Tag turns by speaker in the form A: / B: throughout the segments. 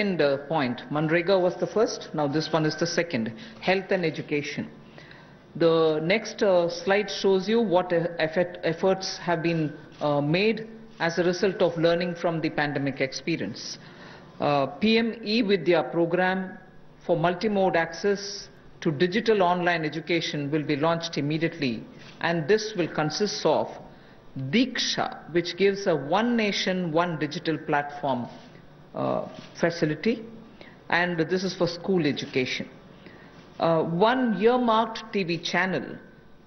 A: second uh, point. Manrega was the first, now this one is the second. Health and education. The next uh, slide shows you what effort, efforts have been uh, made as a result of learning from the pandemic experience. Uh, PM e-Vidya program for multimode access to digital online education will be launched immediately and this will consist of Diksha, which gives a one nation, one digital platform uh, facility, and this is for school education. Uh, one earmarked TV channel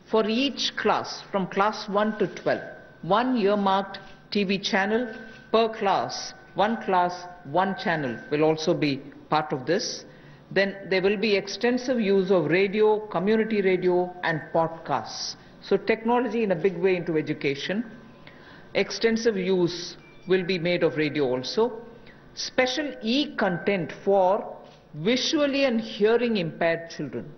A: for each class, from class 1 to 12. One earmarked TV channel per class, one class, one channel will also be part of this. Then there will be extensive use of radio, community radio, and podcasts. So technology in a big way into education. Extensive use will be made of radio also. Special e-content for visually and hearing impaired children.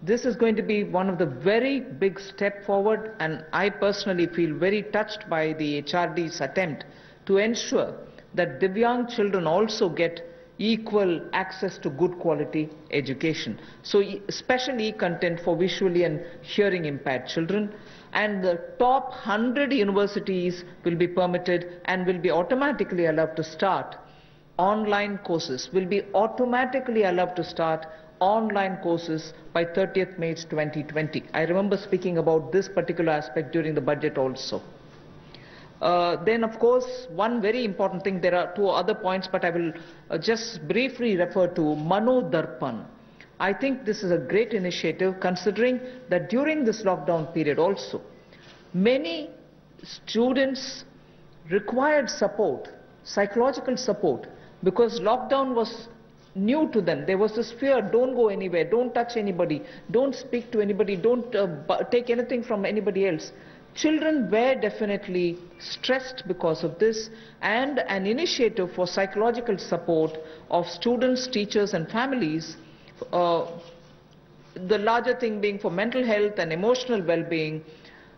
A: This is going to be one of the very big step forward and I personally feel very touched by the HRD's attempt to ensure that Divyang children also get equal access to good quality education. So special e-content for visually and hearing impaired children and the top 100 universities will be permitted and will be automatically allowed to start online courses, will be automatically allowed to start online courses by 30th May 2020. I remember speaking about this particular aspect during the budget also. Uh, then, of course, one very important thing, there are two other points, but I will uh, just briefly refer to Mano Darpan. I think this is a great initiative considering that during this lockdown period also, many students required support, psychological support, because lockdown was new to them. There was this fear, don't go anywhere, don't touch anybody, don't speak to anybody, don't uh, take anything from anybody else. Children were definitely stressed because of this and an initiative for psychological support of students, teachers and families, uh, the larger thing being for mental health and emotional well-being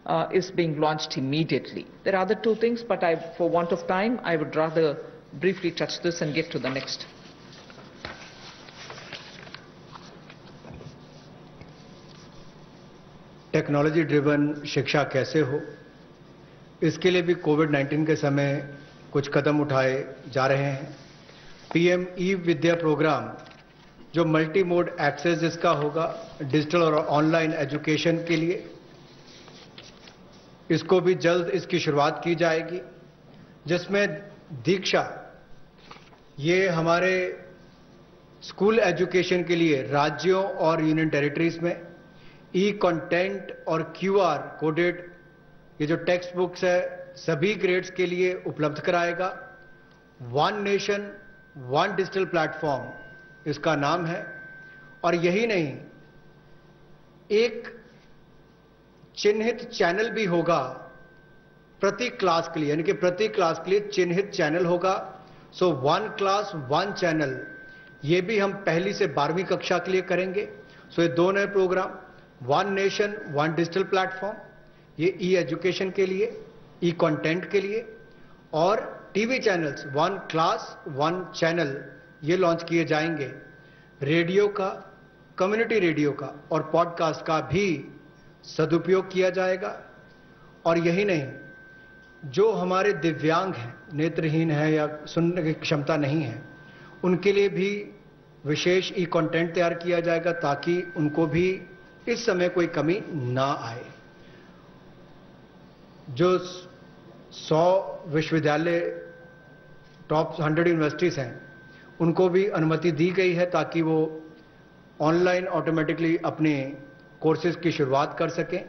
A: uh, is being launched immediately. There are other two things, but I, for want of time, I would rather briefly touch this and get to the next.
B: Technology driven शिक्षा कैसे हो? इसके लिए भी Covid 19 के समय कुछ कदम उठाए जा रहे हैं। पीएम ई विद्या प्रोग्राम, जो मल्टी मोड एक्सेस जिसका होगा, डिजिटल और ऑनलाइन एजुकेशन के लिए, इसको भी जल्द इसकी शुरुआत की जाएगी, जिसमें दीक्षा, ये हमारे स्कूल एजुकेशन के लिए राज्यों और यूनियन टेरिटरीज में ई कंटेंट और क्यू आर कोडेड ये जो टेक्स्ट बुक्स है, सभी ग्रेड्स के लिए उपलब्ध कराएगा। One nation one digital platform इसका नाम है। और यही नहीं, एक चिन्हित चैनल भी होगा प्रति क्लास के लिए, यानी कि प्रति क्लास के लिए चिन्हित चैनल होगा। So one class one channel ये भी हम पहली से बारहवीं कक्षा के लिए करेंगे। सो ये दो नए programme one nation one digital platform ये ई एजुकेशन के लिए ई कंटेंट के लिए, और TV channels one class one channel ये लॉन्च किए जाएँगे। रेडियो का कम्युनिटी रेडियो का और पॉडकास्ट का भी सदुपयोग किया जाएगा। और यही नहीं, जो हमारे दिव्यांग हैं, नेत्रहीन हैं या सुनने की क्षमता नहीं है, उनके लिए भी विशेष ई कंटेंट तैयार किया जाएगा ताकि उनको भी इस समय कोई कमी ना आए। जो सौ विश्वविद्यालय टॉप हंड्रेड यूनिवर्सिटीज हैं, उनको भी अनुमति दी गई है ताकि वो ऑनलाइन ऑटोमेटिकली अपने कोर्सेज की शुरुआत कर सकें।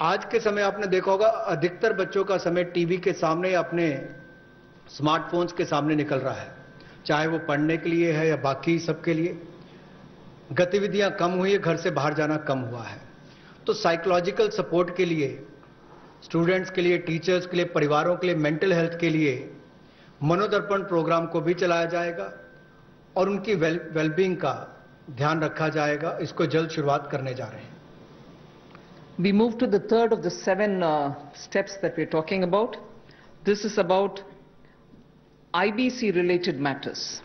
B: आज के समय आपने देखा होगा, अधिकतर बच्चों का समय टीवी के सामने या अपने स्मार्टफोन्स के सामने निकल रहा है, चाहे वो पढ़ने के लिए है या बाकी सबके लिए। गतिविधियाँ कम हुई है घर से बाहर जाना कम हुआ है। तो साइकोलॉजिकल सपोर्ट के लिए स्टूडेंट्स के लिए टीचर्स के लिए परिवारों के लिए मेंटल हेल्थ के लिए मनोदर्पण प्रोग्राम को भी चलाया जाएगा और उनकी वेल वेलबींग का ध्यान रखा जाएगा। इसको जल्द शुरुआत करने जा रहे हैं।
A: We move to the third of the seven uh, steps that we're talking about. This is about IBC related matters,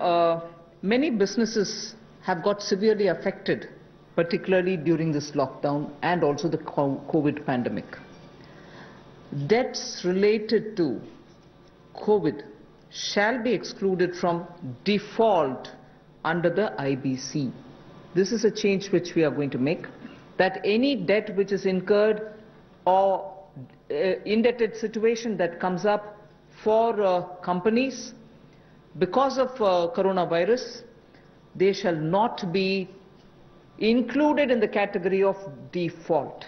A: uh, many businesses have got severely affected, particularly during this lockdown and also the COVID pandemic. Debts related to COVID shall be excluded from default under the IBC. This is a change which we are going to make, that any debt which is incurred or uh, indebted situation that comes up for uh, companies because of uh, coronavirus, they shall not be included in the category of default.